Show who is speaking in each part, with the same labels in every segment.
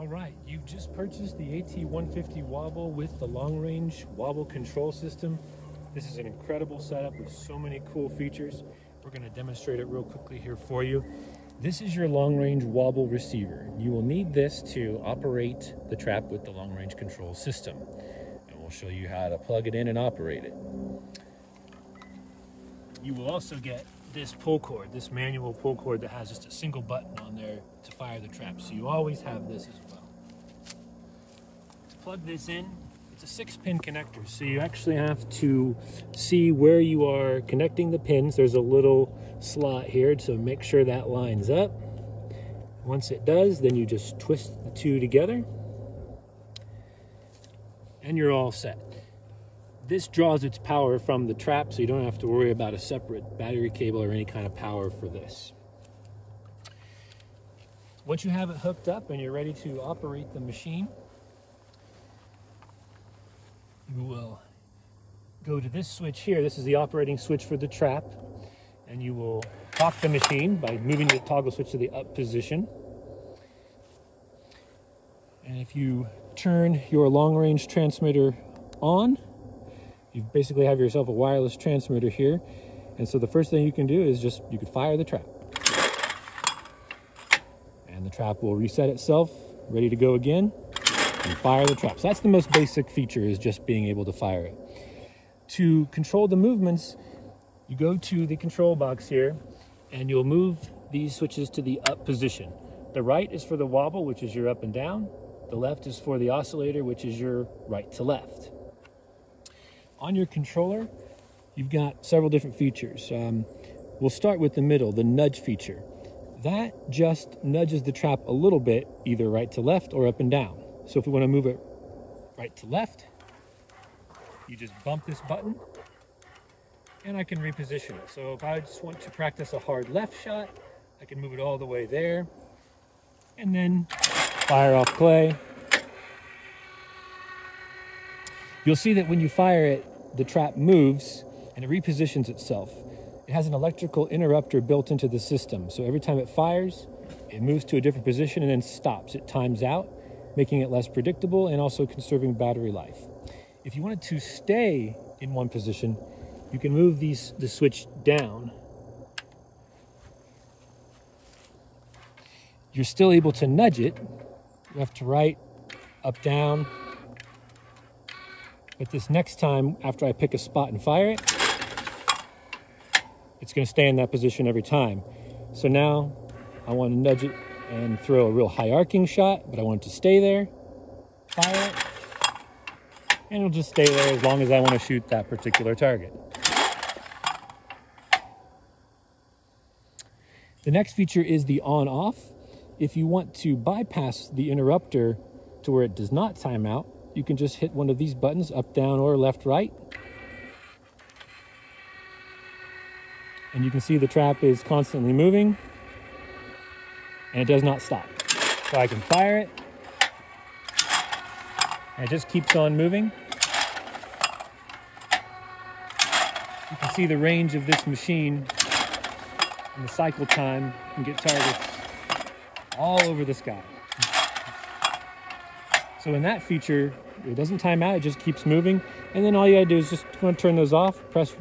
Speaker 1: All right, you've just purchased the AT150 Wobble with the long range wobble control system. This is an incredible setup with so many cool features. We're going to demonstrate it real quickly here for you. This is your long range wobble receiver. You will need this to operate the trap with the long range control system. And we'll show you how to plug it in and operate it. You will also get this pull cord, this manual pull cord that has just a single button on there to fire the trap. So you always have this as well. To plug this in, it's a six pin connector. So you actually have to see where you are connecting the pins. There's a little slot here to make sure that lines up. Once it does, then you just twist the two together and you're all set. This draws its power from the trap, so you don't have to worry about a separate battery cable or any kind of power for this. Once you have it hooked up and you're ready to operate the machine, you will go to this switch here. This is the operating switch for the trap. And you will lock the machine by moving the toggle switch to the up position. And if you turn your long range transmitter on, you basically have yourself a wireless transmitter here. And so the first thing you can do is just, you could fire the trap. And the trap will reset itself, ready to go again, and fire the trap. So that's the most basic feature is just being able to fire it. To control the movements, you go to the control box here and you'll move these switches to the up position. The right is for the wobble, which is your up and down. The left is for the oscillator, which is your right to left on your controller, you've got several different features. Um, we'll start with the middle, the nudge feature. That just nudges the trap a little bit, either right to left or up and down. So if we want to move it right to left, you just bump this button and I can reposition it. So if I just want to practice a hard left shot, I can move it all the way there and then fire off play. You'll see that when you fire it, the trap moves and it repositions itself. It has an electrical interrupter built into the system. So every time it fires, it moves to a different position and then stops. It times out, making it less predictable and also conserving battery life. If you wanted to stay in one position, you can move these the switch down. You're still able to nudge it left to right, up, down, but this next time, after I pick a spot and fire it, it's gonna stay in that position every time. So now I wanna nudge it and throw a real high arcing shot, but I want it to stay there, fire it, and it'll just stay there as long as I wanna shoot that particular target. The next feature is the on off. If you want to bypass the interrupter to where it does not time out, you can just hit one of these buttons, up, down, or left, right. And you can see the trap is constantly moving and it does not stop. So I can fire it and it just keeps on moving. You can see the range of this machine and the cycle time and get targets all over the sky. So in that feature, it doesn't time out, it just keeps moving. And then all you gotta do is just want to turn those off, press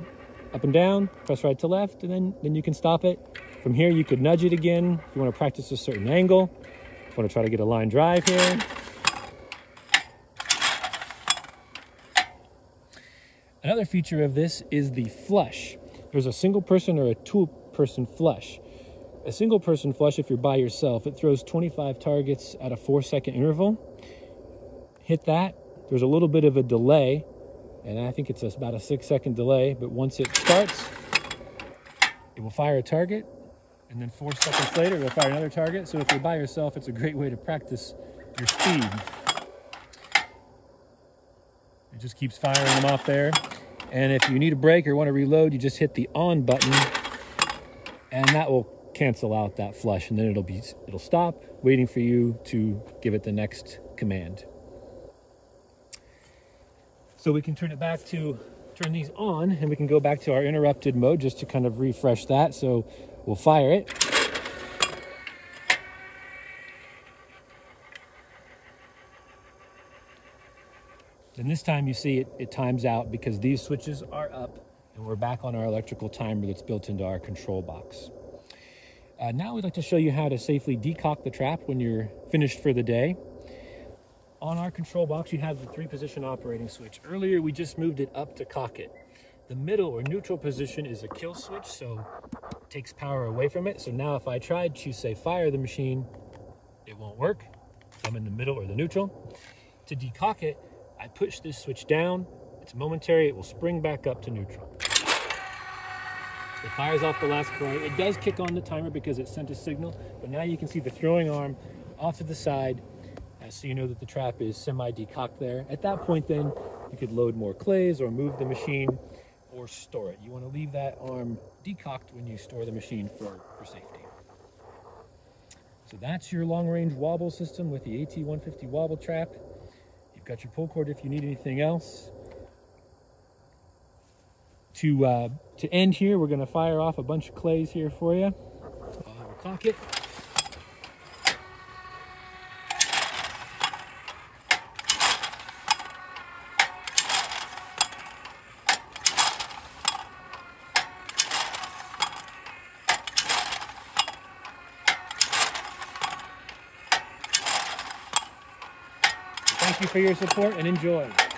Speaker 1: up and down, press right to left, and then, then you can stop it. From here, you could nudge it again if you wanna practice a certain angle. If you wanna try to get a line drive here. Another feature of this is the flush. There's a single person or a two person flush. A single person flush, if you're by yourself, it throws 25 targets at a four second interval hit that, there's a little bit of a delay, and I think it's about a six second delay, but once it starts, it will fire a target, and then four seconds later, it will fire another target. So if you're by yourself, it's a great way to practice your speed. It just keeps firing them off there. And if you need a break or want to reload, you just hit the on button, and that will cancel out that flush, and then it'll be it'll stop, waiting for you to give it the next command. So we can turn it back to, turn these on and we can go back to our interrupted mode just to kind of refresh that. So we'll fire it. And this time you see it, it times out because these switches are up and we're back on our electrical timer that's built into our control box. Uh, now we'd like to show you how to safely decock the trap when you're finished for the day. On our control box, you have the three position operating switch. Earlier, we just moved it up to cock it. The middle or neutral position is a kill switch, so it takes power away from it. So now if I tried to say fire the machine, it won't work. I'm in the middle or the neutral. To decock it, I push this switch down. It's momentary, it will spring back up to neutral. It fires off the last point. It does kick on the timer because it sent a signal, but now you can see the throwing arm off to the side, so you know that the trap is semi-decocked there. At that point then, you could load more clays or move the machine or store it. You want to leave that arm decocked when you store the machine for, for safety. So that's your long-range wobble system with the AT150 wobble trap. You've got your pull cord if you need anything else. To, uh, to end here, we're going to fire off a bunch of clays here for you. I'll cock Thank you for your support and enjoy.